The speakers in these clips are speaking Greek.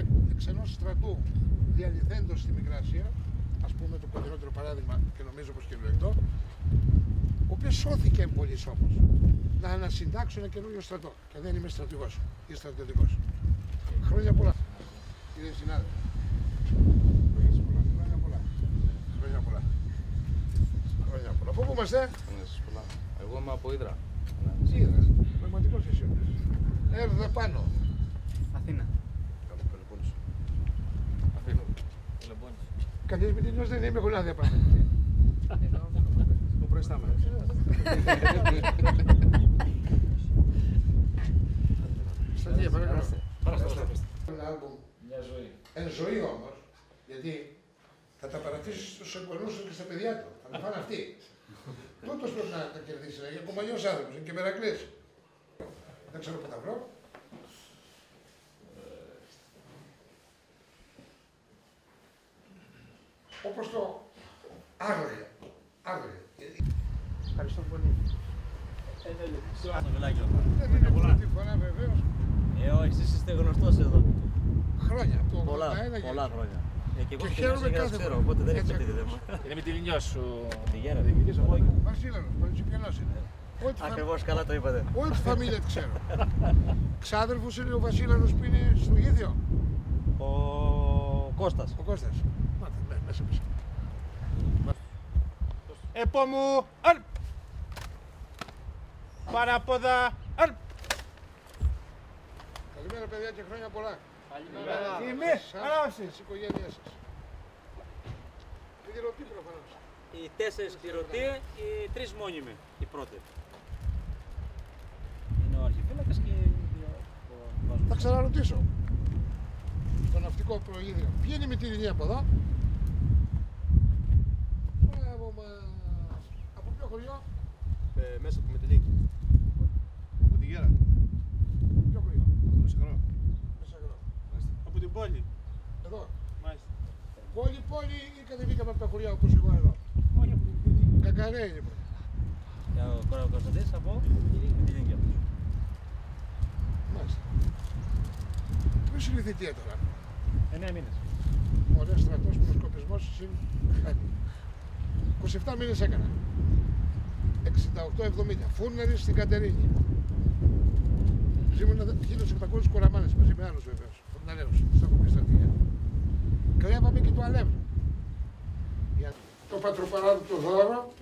είναι εξ ενός στρατού διαλυθέντος στη Μικρασία, ας πούμε το κοντινότερο παράδειγμα και νομίζω πως κυριολεκτό, ο οποίος σώθηκε πολύ όμως να ανασυντάξουν ένα καινούριο στρατό. Και δεν είμαι στρατηγός ή στρατιωτικός. Χρόνια πολλά, κύριε συνάδελφε. Χρόνια πολλά. Χρόνια πολλά. Χρόνια πολλά. Από πού είμαστε, Να σας πολλά. Εγώ είμαι από Ήδρα. Ήδρα. Πραγματικός εσύ. Έρδε πάνω. Αθήνα. Πελοπόννησο. Κανείς μην την δεν είμαι γονάδια πάνω. Ο προϊστάμενος. Στρατηγέ, παρακαλώ. Παραστώ. Ένα άλμπουμ Μια ζωή. εν ζωή όμως, γιατί θα τα παρατήσεις στους εγγονούς του και στα παιδιά του. Θα τα φάνε αυτοί. Τούτος πρέπει να τα κερδίσει. Είναι κομμανιός άνθρωπος, είναι και μερακλής. Δεν ξέρω πού τα βρω. Όπως το άγρια. Άγρια. Ευχαριστώ πολύ. Το βελάκιο. Δεν είναι πρώτη φορά βεβαίως. Ε, όχι, εσείς είστε γνωστός εδώ. Χρόνια. Το Πολλά, 81 πολλά χρόνια. Ε, και εγώ Και και χαίρομαι χαίρομαι κάθε ξέρω, φορά. οπότε δεν Έτσι έχετε δει ακριβώς. θέμα. Είναι με τη λινιά σου. Τη γέρα, διοικητής από εκεί. Βασίλαρος, Πανεπιστημιανός είναι. Ό,τι θα- Ακριβώς καλά το είπατε. Όλη τη φαμίλια της ξέρω. Ξάδερφος είναι ο Βασίλαρος που είναι στο Γήθιο. Ο Κώστας. Ο Κώστας. Μάθε, ναι, μέσα μέσα. Επόμου, αρ! Παραπόδα, αρ! Καλημέρα παιδιά και χρόνια πολλά. Είμαι, Σας, ανάψεις. Στις οικογένειές σας. Πληρωτή προφανώς. Οι τέσσερις πληρωτοί, οι τρεις μόνιμοι, οι πρώτοι. Είναι ο αρχιφύλακας και ο Θα ξαναρωτήσω. Το ναυτικό προείδριο. Ποιοι είναι οι μητυρινοί από εδώ; Μπράβο μας. Από ποιο χωριό. Ε, Μέσα από Μετελίκη. Από τη Γέρα. Ποιο χωριό. Από το Μεσαγρό. Μεσαγρό. Από την πόλη. Εδώ. Μάλιστα. Πόλη, πόλη ή κατεβήκαμε από τα χωριά όπως εγώ εδώ. Όχι από την πόλη. Κακαρέ είναι πρώτα. Και ο Κωνσταντής από τη Λίγκια. Μάλιστα. Ποιος είναι η θητεία τώρα; Εννέα μήνες. Ωραία στρατός, προσκοπισμός, συν κάτι. 27 μήνες έκανα. 68-70. Φούρναρη στην Κατερίνη. Ζήμουνα 1800 κοραμάνες μαζί με άλλους βεβαίως. Φουρναρέους. Στα κοπή στρατηγία. Κρέβαμε και το αλεύρι. Για το πατροπαράδοτο δώρο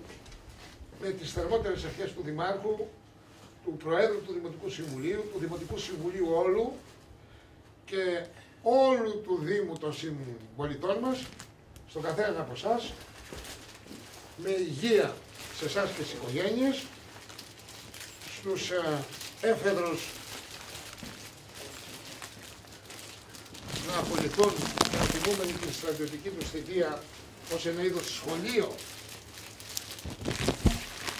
με τις θερμότερες ευχές του Δημάρχου, του Προέδρου του Δημοτικού Συμβουλίου, του Δημοτικού Συμβουλίου όλου και όλου του Δήμου των συμπολιτών μας, στον καθένα από εσάς, με υγεία σε εσάς και στις οικογένειες, στους ε, έφεδρους να απολυθούν να τιμούμενοι την στρατιωτική τους θητεία ως ένα είδος σχολείο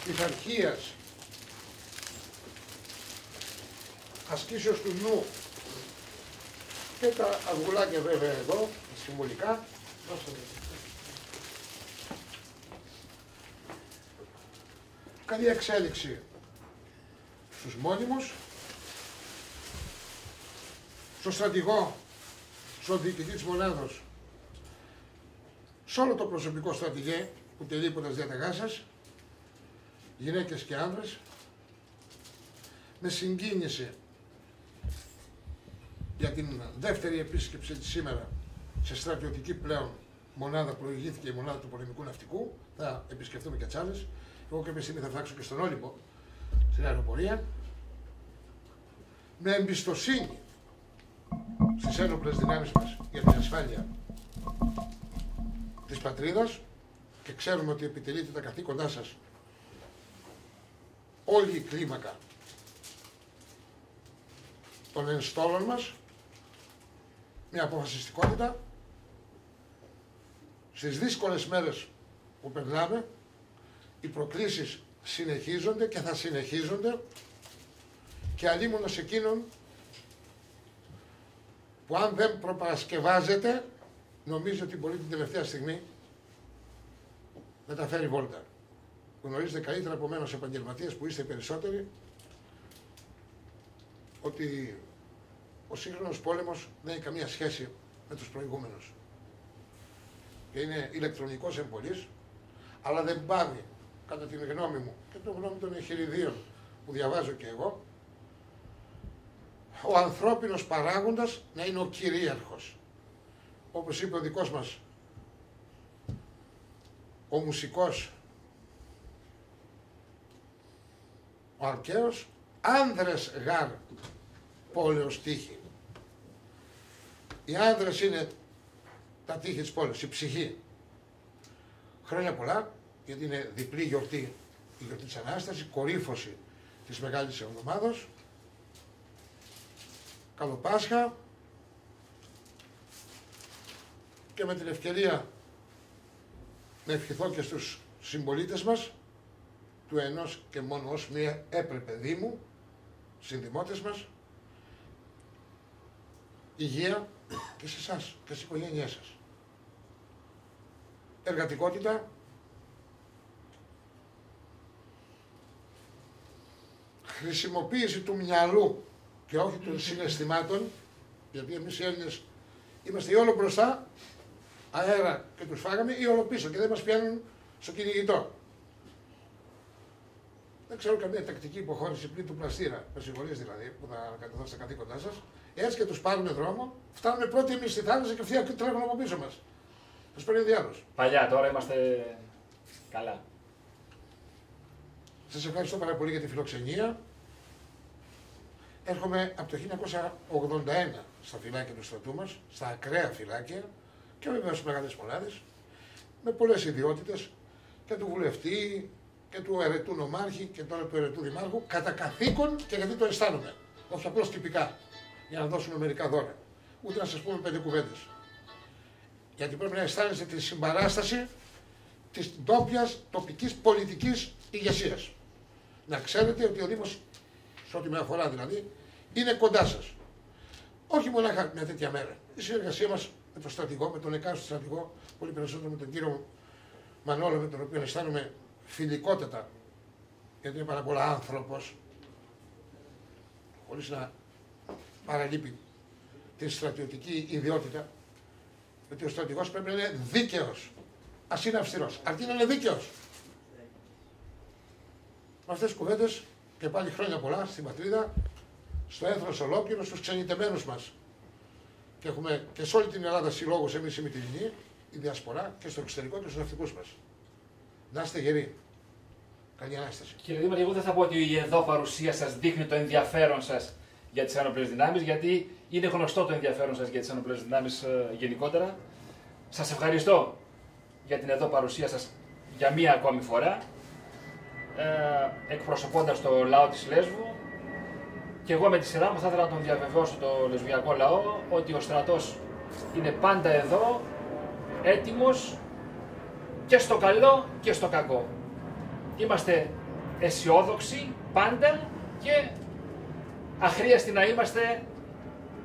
πειθαρχίας ασκήσεως του νου και τα αυγουλάκια βέβαια εδώ, συμβολικά. Δώστε μου. Καλή εξέλιξη. Στους μόνιμους, στο στρατηγό, στον διοικητή της μονάδος, σε όλο το προσωπικό στρατηγέ που τελεί υπό τα διάταγά σας, γυναίκες και άνδρες, με συγκίνηση για την δεύτερη επίσκεψη της σήμερα σε στρατιωτική πλέον μονάδα που προηγήθηκε η μονάδα του πολεμικού ναυτικού. Θα επισκεφτούμε και τις άλλες. Εγώ κάποια στιγμή θα φτάξω και στον Όλυμπο, στην αεροπορία. Με εμπιστοσύνη στις ένοπλες δυνάμεις μας για την ασφάλεια της πατρίδας και ξέρουμε ότι επιτελείτε τα καθήκοντά σας όλη η κλίμακα των ενστόλων μας με αποφασιστικότητα στις δύσκολες μέρες που περνάμε οι προκλήσεις συνεχίζονται και θα συνεχίζονται και αλλήμωνα σε εκείνον που αν δεν προπαρασκευάζεται νομίζω ότι μπορεί την τελευταία στιγμή να τα φέρει βόλτα. Γνωρίζετε καλύτερα από μένα ως επαγγελματίες που είστε περισσότεροι ότι ο σύγχρονος πόλεμος δεν έχει καμία σχέση με τους προηγούμενους. Και είναι ηλεκτρονικός εμπολής, αλλά δεν πάβει, κατά την γνώμη μου και την γνώμη των εγχειριδίων που διαβάζω και εγώ, ο ανθρώπινος παράγοντας να είναι ο κυρίαρχος. Όπως είπε ο δικός μας ο μουσικός ο Αρκαίος, άνδρες γάρ πόλεως τύχη. Οι άνδρες είναι τα τύχη της πόλεως, η ψυχή. Χρόνια πολλά, γιατί είναι διπλή γιορτή, η γιορτή της Ανάστασης, κορύφωση της Μεγάλης Εβδομάδος. Καλό Πάσχα και με την ευκαιρία να ευχηθώ και στους συμπολίτες μας του ενός και μόνο ως μία έπρεπε δήμου, συνδημότες μας, υγεία και σε εσάς και στις οικογένειές σας. Εργατικότητα, χρησιμοποίηση του μυαλού και όχι των συναισθημάτων, γιατί εμείς οι Έλληνες είμαστε ή όλο μπροστά, αέρα και τους φάγαμε, ή όλο πίσω και δεν μας πιάνουν στο κυνηγητό. Δεν ξέρω καμία τακτική υποχώρηση πλην του πλαστήρα, με συγχωρείς δηλαδή, που θα καταδώσει τα καθήκοντά σας. Έτσι και τους πάρουν δρόμο, φτάνουμε πρώτοι εμείς στη θάλασσα και αυτοί τρέχουν από πίσω μας. Τους παίρνει διάλογο. Παλιά, τώρα είμαστε καλά. Σας ευχαριστώ πάρα πολύ για τη φιλοξενία. Έρχομαι από το 1981 στα φυλάκια του στρατού μας, στα ακραία φυλάκια και βέβαια στις μεγάλες μονάδες, με πολλές ιδιότητες και του βουλευτή και του ερετού νομάρχη και τώρα του ερετού δημάρχου κατά καθήκον και γιατί το αισθάνομαι. Όχι απλώς τυπικά για να δώσουμε μερικά δώρα. Ούτε να σας πούμε πέντε κουβέντες. Γιατί πρέπει να αισθάνεστε τη συμπαράσταση της ντόπιας τοπικής πολιτικής ηγεσίας. Να ξέρετε ότι ο Δήμος, σε ό,τι με αφορά δηλαδή, είναι κοντά σας. Όχι μονάχα μια τέτοια μέρα. Η συνεργασία μας με τον στρατηγό, με τον εκάστοτε στρατηγό, πολύ περισσότερο με τον κύριο Μανόλο, με τον οποίο αισθάνομαι φιλικότατα, γιατί είναι πάρα πολλά άνθρωπος, χωρίς να παραλείπει την στρατιωτική ιδιότητα, γιατί ο στρατηγός πρέπει να είναι δίκαιος, ας είναι αυστηρός, αρκεί να είναι δίκαιος. Με αυτές τις κουβέντες και πάλι χρόνια πολλά στην πατρίδα, στο έθνος ολόκληρο, στους ξενιτεμένους μας. Και έχουμε και σε όλη την Ελλάδα συλλόγους εμείς οι Μητυλινοί, η Διασπορά και στο εξωτερικό και στους ναυτικούς μας. Να είστε γεροί. Καλή Ανάσταση. Κύριε Δήμαρχε, εγώ δεν θα πω ότι η εδώ παρουσία σας δείχνει το ενδιαφέρον σας για τις ένοπλε δυνάμεις, γιατί είναι γνωστό το ενδιαφέρον σας για τις ένοπλε δυνάμεις ε, γενικότερα. Σας ευχαριστώ για την εδώ παρουσία σας για μία ακόμη φορά, ε, εκπροσωπώντας το λαό της Λέσβου. Και εγώ με τη σειρά μου θα ήθελα να τον διαβεβαιώσω το λεσβιακό λαό ότι ο στρατός είναι πάντα εδώ, έτοιμος και στο καλό και στο κακό. Είμαστε αισιόδοξοι πάντα και αχρίαστοι να είμαστε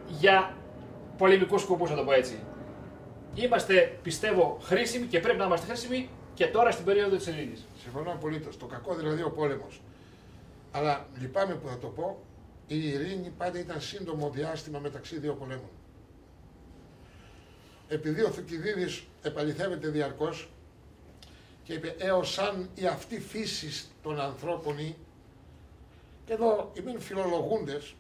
για πολεμικούς σκοπούς, να το πω έτσι. Είμαστε, πιστεύω, χρήσιμοι και πρέπει να είμαστε χρήσιμοι και τώρα στην περίοδο της ειρήνης. Συμφωνώ απολύτως. Το κακό δηλαδή ο πόλεμος. Αλλά λυπάμαι που θα το πω, η ειρήνη πάντα ήταν σύντομο διάστημα μεταξύ δύο πολέμων. Επειδή ο Θουκυδίδης επαληθεύεται διαρκώς, και είπε έως αν η αυτή φύση των ανθρώπων ή και εδώ οι μεν φιλολογούντες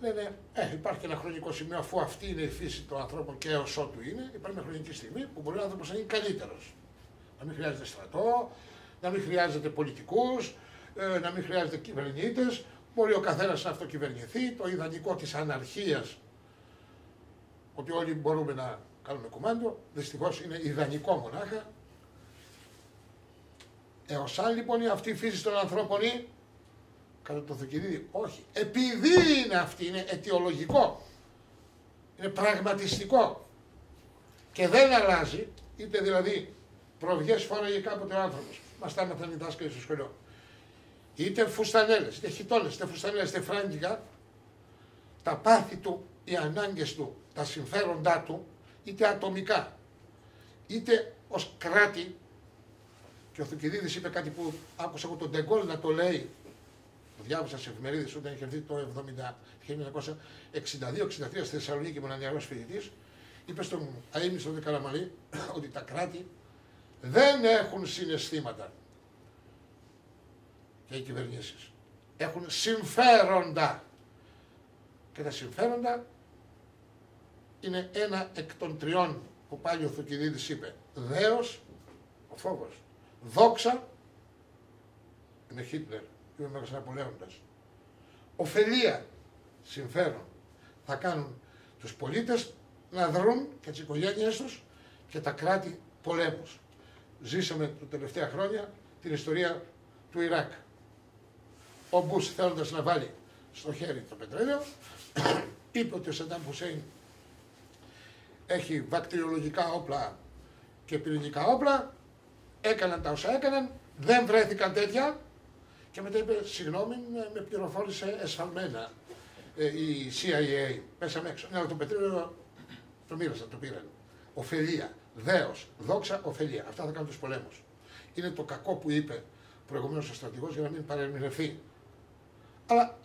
λένε ε, υπάρχει ένα χρονικό σημείο αφού αυτή είναι η φύση των ανθρώπων και έως ότου είναι υπάρχει μια χρονική στιγμή που μπορεί ο άνθρωπος να είναι καλύτερος να μην χρειάζεται στρατό, να μην χρειάζεται πολιτικούς, ε, να μην χρειάζεται κυβερνήτες, μπορεί ο καθένας να αυτοκυβερνηθεί, το ιδανικό της αναρχίας, ότι όλοι μπορούμε να κάνουμε κουμάντο, δυστυχώς είναι ιδανικό μονάχα, Έως αν λοιπόν είναι αυτή η φύση των ανθρώπων ή κατά το Θοκυδίδη. Όχι. Επειδή είναι αυτή, είναι αιτιολογικό. Είναι πραγματιστικό. Και δεν αλλάζει, είτε δηλαδή προβιές φόραγε κάποτε ο άνθρωπος. Μας τα έμαθαν οι δάσκαλοι στο σχολείο. Είτε φουστανέλες, είτε χιτώνες, είτε φουστανέλες, είτε φράγκικα, τα πάθη του, οι ανάγκες του, τα συμφέροντά του, είτε ατομικά, είτε ως κράτη, και ο Θουκυδίδης είπε κάτι που άκουσα εγώ τον Τεγκόλ να το λέει το διάβασα σε εφημερίδες όταν είχε έρθει το 70 1962-63 στη Θεσσαλονίκη, ήμουν νεαρό φοιτητής. Είπε στον αίμνηστο Καραμαλή ότι τα κράτη δεν έχουν συναισθήματα και οι κυβερνήσεις. Έχουν συμφέροντα. Και τα συμφέροντα είναι ένα εκ των τριών που πάλι ο Θουκυδίδης είπε. Δέος, ο φόβος. Δόξα, είναι Χίτλερ, είναι ο Μέγας Ναπολέοντας. Οφελία, συμφέρον. Θα κάνουν τους πολίτες να δρουν και τις οικογένειες τους και τα κράτη πολέμους. Ζήσαμε τα τελευταία χρόνια την ιστορία του Ιράκ. Ο Μπούς θέλοντας να βάλει στο χέρι το πετρέλαιο, είπε ότι ο Σαντάμ Χουσέιν έχει βακτηριολογικά όπλα και πυρηνικά όπλα, έκαναν τα όσα έκαναν, δεν βρέθηκαν τέτοια και μετά είπε, συγγνώμη, με πληροφόρησε εσφαλμένα ε, η CIA. Πέσαμε έξω. Ναι, αλλά το πετρέλαιο το μοίρασαν, το πήραν. Οφελία, δέος, δόξα, ωφελία. Αυτά θα κάνουν τους πολέμους. Είναι το κακό που είπε προηγουμένως ο στρατηγός για να μην παρεμηνευθεί. Αλλά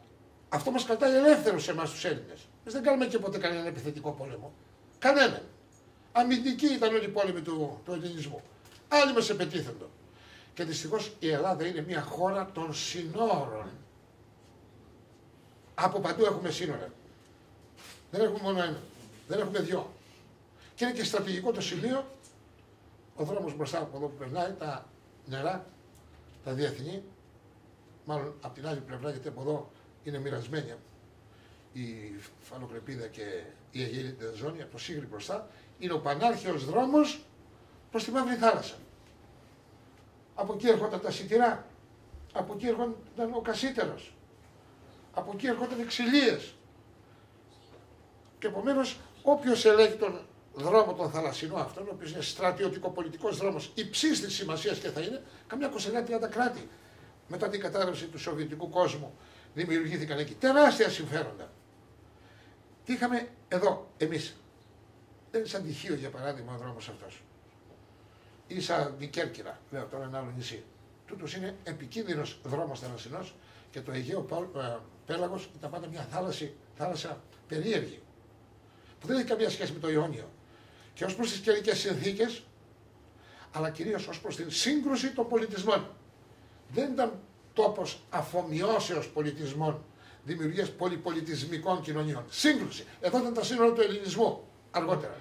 αυτό μας κρατάει ελεύθερο σε εμάς τους Έλληνες. Εμείς δεν κάνουμε και ποτέ κανέναν επιθετικό πόλεμο. Κανέναν. Αμυντική ήταν όλοι οι πόλεμοι του, του ελληνισμού. Άλλοι μας επετίθεντο. Και δυστυχώς η Ελλάδα είναι μια χώρα των συνόρων. Από παντού έχουμε σύνορα. Δεν έχουμε μόνο ένα. Δεν έχουμε δυο. Και είναι και στρατηγικό το σημείο, ο δρόμος μπροστά από εδώ που περνάει, τα νερά, τα διεθνή, μάλλον από την άλλη πλευρά, γιατί από εδώ είναι μοιρασμένη η Φαλοκρεπίδα και η Αιγύρη Ζώνη, από το Σίγρη μπροστά, είναι ο πανάρχαιος δρόμος προς τη Μαύρη Θάλασσα. Από εκεί έρχονταν τα σιτηρά, από εκεί έρχονταν ο Κασίτερος, από εκεί έρχονταν οι ξυλίες. Και επομένως, όποιος ελέγχει τον δρόμο τον θαλασσινό αυτόν, ο οποίος είναι στρατιωτικό-πολιτικό δρόμος υψής της σημασίας και θα είναι, καμιά 29-30 κράτη μετά την κατάρρευση του Σοβιετικού κόσμου δημιουργήθηκαν εκεί. Τεράστια συμφέροντα. Τι είχαμε εδώ εμείς. Δεν είναι σαν τυχείο για παράδειγμα ο δρόμος αυτός. Ή σαν την Κέρκυρα, λέω τώρα ένα άλλο νησί. Τούτος είναι επικίνδυνος δρόμος θαλασσινός και το Αιγαίο ε, Πέλαγος ήταν πάντα μια θάλασσα, θάλασσα περίεργη. Που δεν έχει καμία σχέση με το Ιόνιο. Και ως προς τις καιρικές συνθήκες, αλλά κυρίως ως προς την σύγκρουση των πολιτισμών. Δεν ήταν τόπος αφομοιώσεως πολιτισμών, δημιουργίας πολυπολιτισμικών κοινωνιών. Σύγκρουση. Εδώ ήταν τα σύνορα του ελληνισμού αργότερα.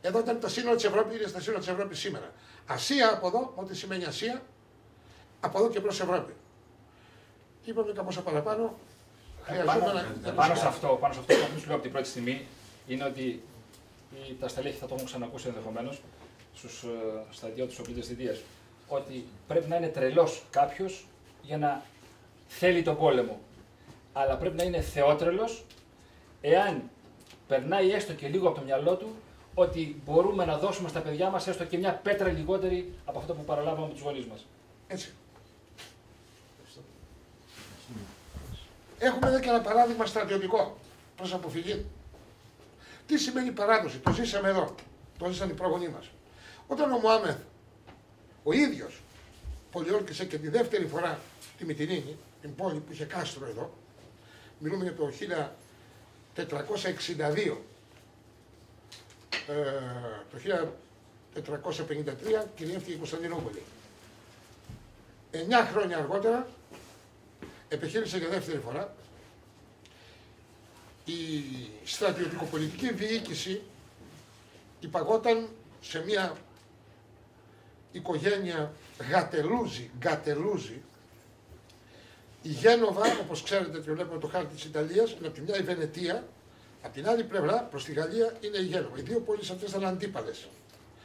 Εδώ ήταν τα σύνορα της Ευρώπης, είναι στα σύνορα της Ευρώπης σήμερα. Ασία από εδώ, ό,τι σημαίνει Ασία, από εδώ και προς Ευρώπη. Είπαμε κάπως παραπάνω. Πάνω, πάνω, σε αυτό, πάνω σε αυτό που σου λέω από την πρώτη στιγμή είναι ότι τα στελέχη θα το έχουν ξανακούσει ενδεχομένως στους ε, στρατιώτε τη οπλική θητείας. Ότι πρέπει να είναι τρελός κάποιος για να θέλει τον πόλεμο. Αλλά πρέπει να είναι θεότρελος εάν περνάει έστω και λίγο από το μυαλό του ότι μπορούμε να δώσουμε στα παιδιά μας έστω και μια πέτρα λιγότερη από αυτό που παραλάβαμε με τους γονείς μας. Έτσι. Έχουμε εδώ και ένα παράδειγμα στρατιωτικό προς αποφυγή. Τι σημαίνει παράδοση, το ζήσαμε εδώ, το ζήσαν οι πρόγονοί μας. Όταν ο Μωάμεθ, ο ίδιος, πολιόρκησε και τη δεύτερη φορά τη Μητυρίνη, την πόλη που είχε κάστρο εδώ, μιλούμε για το 1462, ε, το 1453 κυριεύτηκε η Κωνσταντινούπολη. Εννιά χρόνια αργότερα επιχείρησε για δεύτερη φορά η στρατιωτικοπολιτική διοίκηση υπαγόταν σε μια οικογένεια γατελούζη, γατελούζη. Η Γένοβα, όπως ξέρετε και βλέπουμε το χάρτη της Ιταλίας, είναι από τη μια η Βενετία, από την άλλη πλευρά προς τη Γαλλία είναι η Γένοβα. Οι δύο πόλεις αυτές ήταν αντίπαλες.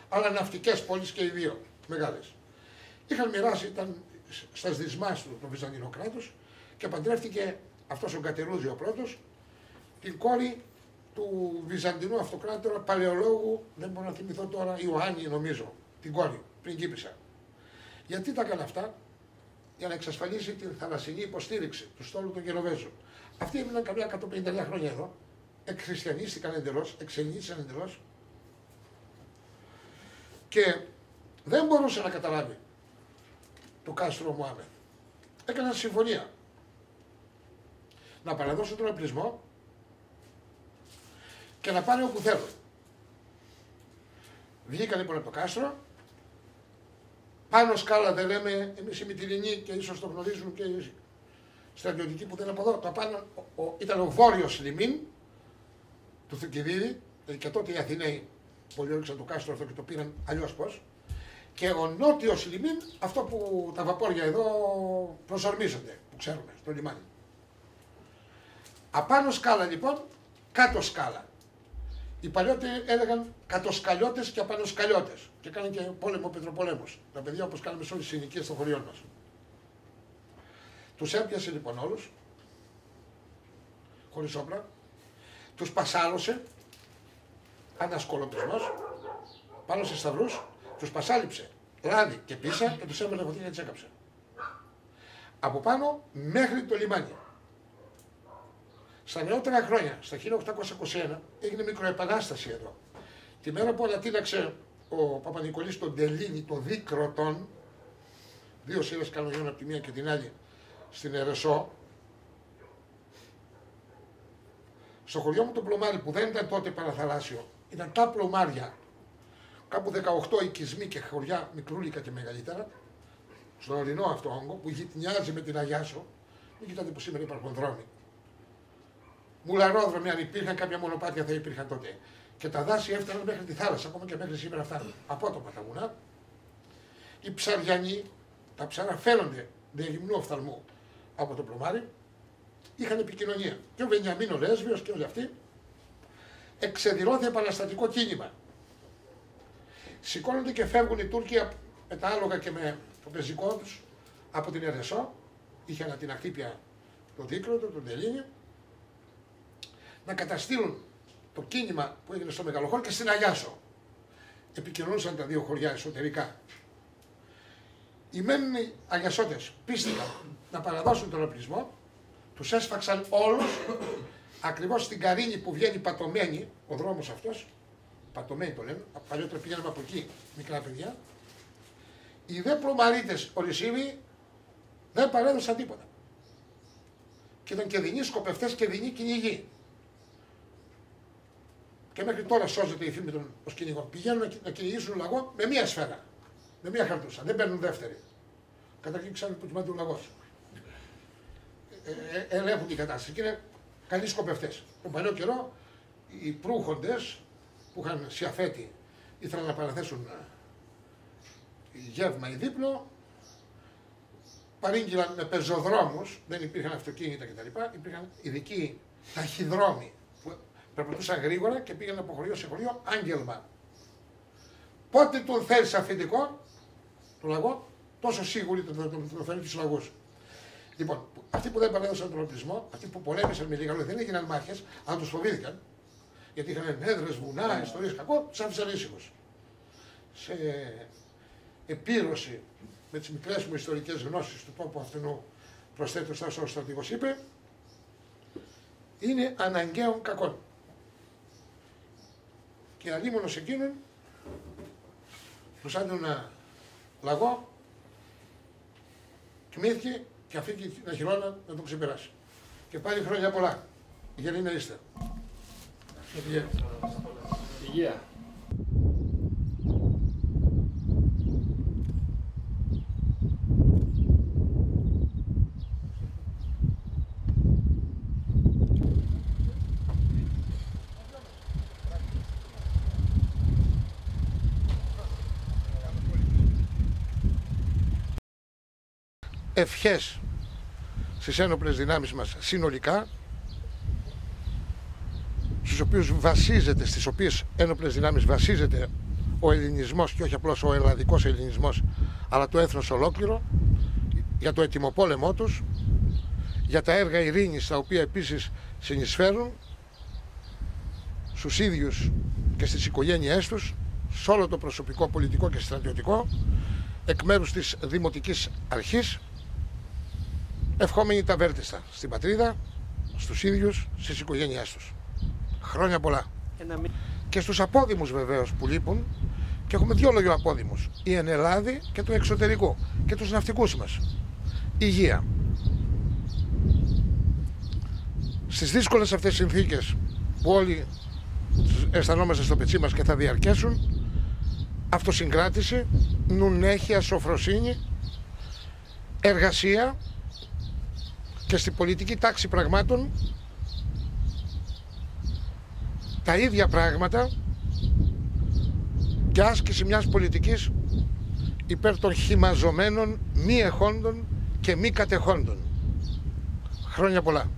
Αλλά ναυτικές πόλεις και οι δύο μεγάλες. Είχαν μοιράσει, ήταν στα σδισμά του το Βυζαντινό κράτος και παντρεύτηκε αυτός ο Κατερούζη ο πρώτος την κόρη του Βυζαντινού αυτοκράτορα παλαιολόγου, δεν μπορώ να θυμηθώ τώρα, Ιωάννη νομίζω, την κόρη, πριγκίπισσα. Γιατί τα έκανε αυτά, για να εξασφαλίσει την θαλασσινή υποστήριξη του στόλου των Γεροβέζων. Αυτοί έμειναν καμιά 150 χρόνια εδώ, εκχριστιανίστηκαν εντελώς, εξελίχθηκαν εντελώς και δεν μπορούσε να καταλάβει το κάστρο Μωάμεθ. Έκαναν συμφωνία να παραδώσουν τον οπλισμό και να πάνε όπου θέλουν. Βγήκαν λοιπόν από το κάστρο, πάνω σκάλα δεν λέμε εμείς οι Μητυρινοί και ίσως το γνωρίζουν και οι στρατιωτικοί που δεν είναι από εδώ. Το πάνω ο, ο, ήταν ο βόρειος λιμίν του Θουκυδίδη, δηλαδή και τότε οι Αθηναίοι πολιόριξαν το κάστρο αυτό και το πήραν αλλιώς πώς. Και ο νότιος λιμίν, αυτό που τα βαπόρια εδώ προσαρμίζονται, που ξέρουμε, στο λιμάνι. Απάνω σκάλα λοιπόν, κάτω σκάλα. Οι παλιότεροι έλεγαν κατοσκαλιώτες και απανοσκαλιώτες. Και κάναν και πόλεμο πετροπολέμου. Τα παιδιά όπως κάναμε σε όλες τις συνοικίες των χωριών μας. Τους έπιασε λοιπόν όλους, χωρίς όπλα, τους πασάλωσε, ανασκολοπισμό, πάνω σε σταυρούς, τους πασάλιψε λάδι και πίσα και τους έβαλε φωτιά και τι έκαψε. Από πάνω μέχρι το λιμάνι. Στα νεότερα χρόνια, στα 1821, έγινε μικροεπανάσταση εδώ. Τη μέρα που ανατείναξε ο Παπα-Νικολής τον Τελίνη, το Δίκροτον, δύο σειρέ κανονιών από τη μία και την άλλη, στην Ερεσό, στο χωριό μου το πλωμάρι που δεν ήταν τότε παραθαλάσσιο, ήταν τα πλωμάρια, κάπου 18 οικισμοί και χωριά μικρούλικα και μεγαλύτερα, στον ορεινό αυτό όγκο που γυτνιάζει με την Αγιάσο, μην κοιτάτε που σήμερα υπάρχουν δρόμοι. Μουλαρόδρομοι αν υπήρχαν, κάποια μονοπάτια θα υπήρχαν τότε. Και τα δάση έφταναν μέχρι τη θάλασσα, ακόμα και μέχρι σήμερα φτάνουν. Απότομα τα βουνά. Οι ψαριανοί, τα ψαρά φαίνονται διαγυμνού οφθαλμού από το πλωμάρι, είχαν επικοινωνία. Και ο Βενιαμίνο Λέσβιος και όλοι αυτοί εξεδηλώθηκε επαναστατικό κίνημα. Σηκώνονται και φεύγουν οι Τούρκοι με τα άλογα και με το πεζικό τους από την Ερεσό. Είχε ανατιναχθεί πια το δίκροτο, τον Τελίνιο να καταστήλουν το κίνημα που έγινε στο Μεγαλοχώρι και στην Αγιάσο. Επικοινωνούσαν τα δύο χωριά εσωτερικά. Οι μένοι Αγιασότες πίστηκαν να παραδώσουν τον οπλισμό, τους έσφαξαν όλους, ακριβώς στην Καρίνη που βγαίνει πατωμένη, ο δρόμος αυτός, πατωμένη το λένε, παλιότερα πήγαμε από εκεί, μικρά παιδιά, οι δε πλωμαρίτες ορυσίβοι δεν παρέδωσαν τίποτα. Και ήταν και δεινοί σκοπευτές και δεινοί κυνηγοί. Και μέχρι τώρα σώζεται η φήμη των ω κυνηγών. Πηγαίνουν να κυνηγήσουν λαγό με μία σφαίρα. Με μία χαρτούσα. Δεν παίρνουν δεύτερη. Καταρχήν ξέρουν που κοιμάται ο λαγός. Ε, ε, ε, ελέγχουν την κατάσταση και είναι καλοί σκοπευτές. Τον παλιό καιρό οι προύχοντες που είχαν σιαφέτη ήθελαν να παραθέσουν γεύμα ή δίπλο, παρήγγειλαν με πεζοδρόμους, δεν υπήρχαν αυτοκίνητα κτλ. Υπήρχαν ειδικοί ταχυδρόμοι περπατούσαν γρήγορα και πήγαιναν από χωριό σε χωριό άγγελμα. Πότε τον θέλει αφεντικό, το λαγό, τόσο σίγουροι τον, τον, τον, τον φέρνει τους λαγούς. Λοιπόν, αυτοί που δεν παρέδωσαν τον οπλισμό, αυτοί που πολέμησαν με λίγα λόγια, δεν έγιναν μάχες, αλλά τους φοβήθηκαν. Γιατί είχαν έδρες, βουνά, ιστορίες κακό, τους άφησαν ήσυχους. Σε επίρρωση με τις μικρές μου ιστορικές γνώσεις του τόπου αυτού, προσθέτω στα ο στρατηγός είπε, είναι αναγκαίων κακών και αλίμονος εκείνον σαν ένα λαγό κοιμήθηκε και αφήκε την αχυρώνα να τον ξεπεράσει. Και πάλι χρόνια πολλά. Για να είστε. Υγεία. Ευχές στις ένοπλες δυνάμεις μας συνολικά στους οποίους βασίζεται, στις οποίες ένοπλες δυνάμεις βασίζεται ο ελληνισμός και όχι απλώς ο ελλαδικός ελληνισμός αλλά το έθνος ολόκληρο για το ετοιμοπόλεμό τους για τα έργα ειρήνης τα οποία επίσης συνεισφέρουν στους ίδιους και στις οικογένειές τους σε όλο το προσωπικό πολιτικό και στρατιωτικό εκ μέρους της Δημοτικής Αρχής Ευχόμενοι τα βέρτιστα στην πατρίδα, στους ίδιους, στις οικογένειές τους. Χρόνια πολλά. Και στους απόδημους βεβαίως που λείπουν και έχουμε δύο λόγια απόδημους. Η Ενελάδη και το εξωτερικό και τους ναυτικούς μας. Υγεία. στις δύσκολες αυτές συνθήκες που όλοι αισθανόμαστε στο πετσί μας και θα διαρκέσουν αυτοσυγκράτηση, νουνέχεια, σοφροσύνη, εργασία και στην πολιτική τάξη πραγμάτων τα ίδια πράγματα και άσκηση μιας πολιτικής υπέρ των χυμαζωμένων, μη εχόντων και μη κατεχόντων. Χρόνια πολλά.